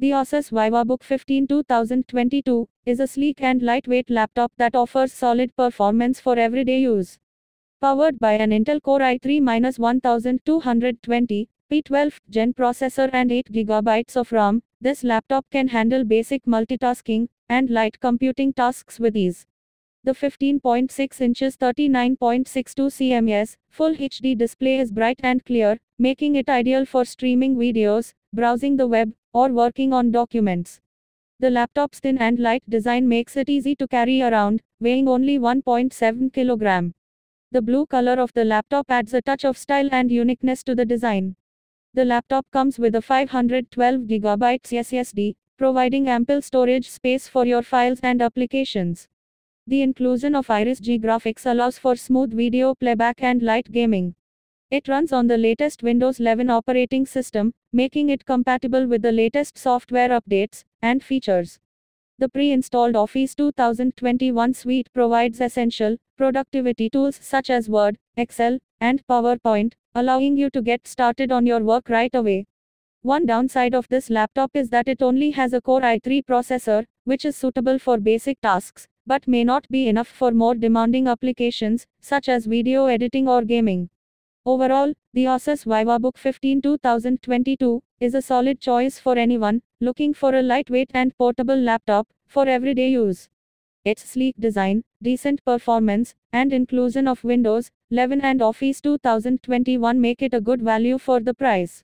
The Asus Vivobook 15 2022 is a sleek and lightweight laptop that offers solid performance for everyday use. Powered by an Intel Core i3-1220 P12 Gen processor and 8 GB of RAM, this laptop can handle basic multitasking and light computing tasks with ease. The 15.6 inches 39.62 cms full HD display is bright and clear, making it ideal for streaming videos, browsing the web, or working on documents. The laptop's thin and light design makes it easy to carry around, weighing only 1.7 kg. The blue color of the laptop adds a touch of style and uniqueness to the design. The laptop comes with a 512GB SSD, providing ample storage space for your files and applications. The inclusion of Iris Xe graphics allows for smooth video playback and light gaming. It runs on the latest Windows 11 operating system, making it compatible with the latest software updates and features. The pre-installed Office 2021 suite provides essential productivity tools such as Word, Excel, and PowerPoint, allowing you to get started on your work right away. One downside of this laptop is that it only has a Core i3 processor, which is suitable for basic tasks, but may not be enough for more demanding applications, such as video editing or gaming. Overall, the Asus Vivobook 15 2022 is a solid choice for anyone looking for a lightweight and portable laptop for everyday use. Its sleek design, decent performance, and inclusion of Windows 11 and Office 2021 make it a good value for the price.